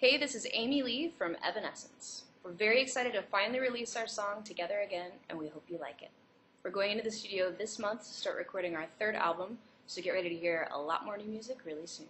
Hey, this is Amy Lee from Evanescence. We're very excited to finally release our song Together Again, and we hope you like it. We're going into the studio this month to start recording our third album, so get ready to hear a lot more new music really soon.